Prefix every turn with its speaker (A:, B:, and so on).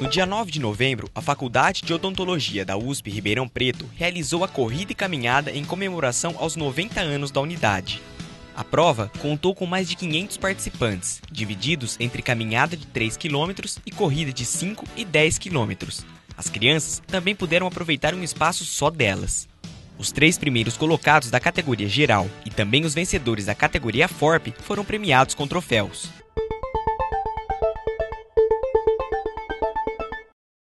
A: No dia 9 de novembro, a Faculdade de Odontologia da USP Ribeirão Preto realizou a corrida e caminhada em comemoração aos 90 anos da unidade. A prova contou com mais de 500 participantes, divididos entre caminhada de 3 km e corrida de 5 e 10 km. As crianças também puderam aproveitar um espaço só delas. Os três primeiros colocados da categoria geral e também os vencedores da categoria FORP foram premiados com troféus.